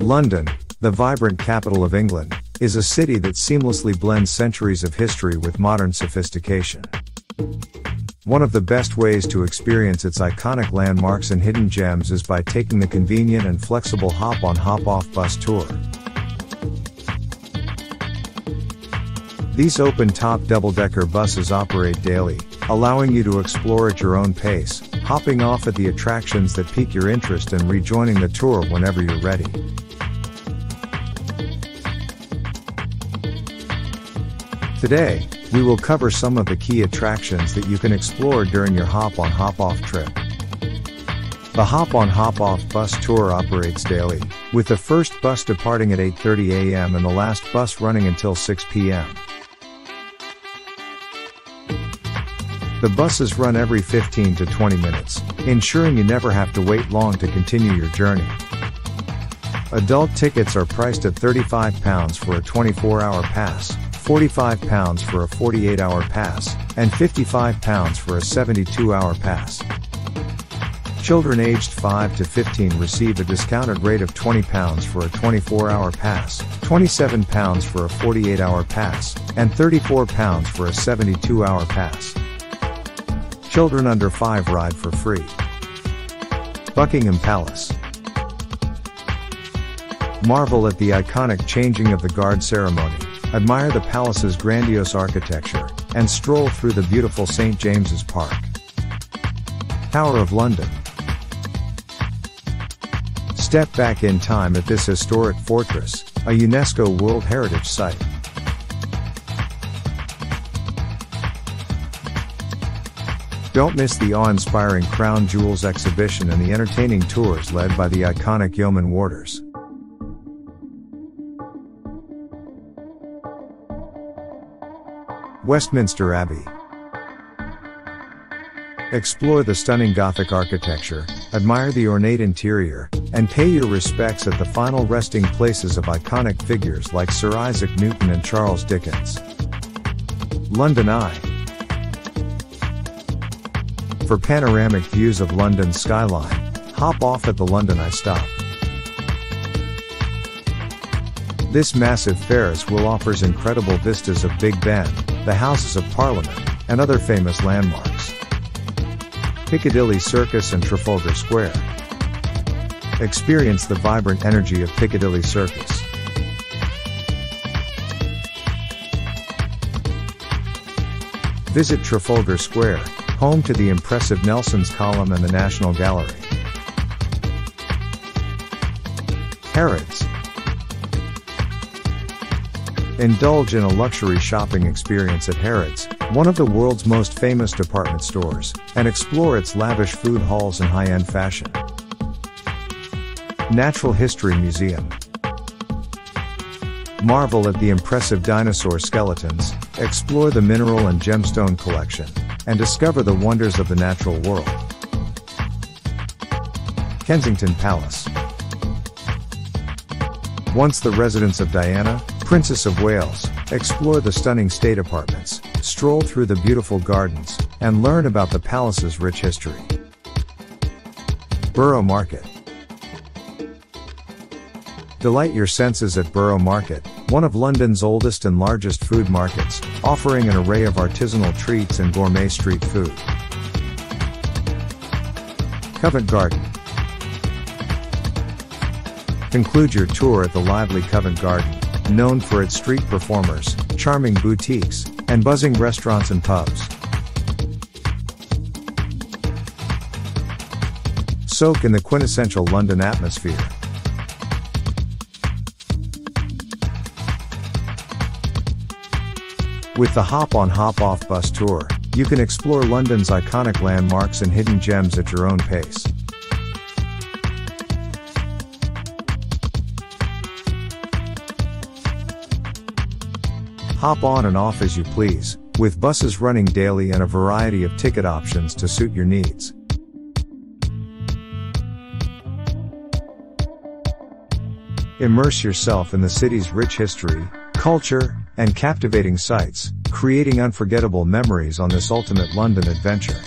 London, the vibrant capital of England, is a city that seamlessly blends centuries of history with modern sophistication. One of the best ways to experience its iconic landmarks and hidden gems is by taking the convenient and flexible hop on hop off bus tour. These open top double decker buses operate daily, allowing you to explore at your own pace, hopping off at the attractions that pique your interest and rejoining the tour whenever you're ready. Today, we will cover some of the key attractions that you can explore during your hop on hop off trip. The Hop on Hop Off bus tour operates daily, with the first bus departing at 8:30 a.m. and the last bus running until 6 p.m. The buses run every 15 to 20 minutes, ensuring you never have to wait long to continue your journey. Adult tickets are priced at £35 for a 24-hour pass, £45 for a 48-hour pass, and £55 for a 72-hour pass. Children aged 5 to 15 receive a discounted rate of £20 for a 24-hour pass, £27 for a 48-hour pass, and £34 for a 72-hour pass. Children under 5 ride for free. Buckingham Palace. Marvel at the iconic changing of the guard ceremony, admire the palace's grandiose architecture, and stroll through the beautiful St. James's Park. Tower of London. Step back in time at this historic fortress, a UNESCO World Heritage Site. Don't miss the awe-inspiring Crown Jewels exhibition and the entertaining tours led by the iconic Yeoman Warders. Westminster Abbey. Explore the stunning Gothic architecture, admire the ornate interior, and pay your respects at the final resting places of iconic figures like Sir Isaac Newton and Charles Dickens. London Eye. For panoramic views of London's skyline, hop off at the London Eye stop. This massive Ferris wheel offers incredible vistas of Big Ben, the Houses of Parliament, and other famous landmarks. Piccadilly Circus and Trafalgar Square. Experience the vibrant energy of Piccadilly Circus. Visit Trafalgar Square, home to the impressive Nelson's Column and the National Gallery. Harrods. Indulge in a luxury shopping experience at Harrods, one of the world's most famous department stores, and explore its lavish food halls and high-end fashion. Natural History Museum. Marvel at the impressive dinosaur skeletons, explore the mineral and gemstone collection, and discover the wonders of the natural world. Kensington Palace. Once the residence of Diana, Princess of Wales, explore the stunning state apartments, stroll through the beautiful gardens, and learn about the palace's rich history. Borough Market. Delight your senses at Borough Market, one of London's oldest and largest food markets, offering an array of artisanal treats and gourmet street food. Covent Garden. Conclude your tour at the lively Covent Garden, known for its street performers, charming boutiques, and buzzing restaurants and pubs. Soak in the quintessential London atmosphere. With the Hop on Hop Off bus tour, you can explore London's iconic landmarks and hidden gems at your own pace. Hop on and off as you please, with buses running daily and a variety of ticket options to suit your needs. Immerse yourself in the city's rich history, culture, and captivating sights, creating unforgettable memories on this ultimate London adventure.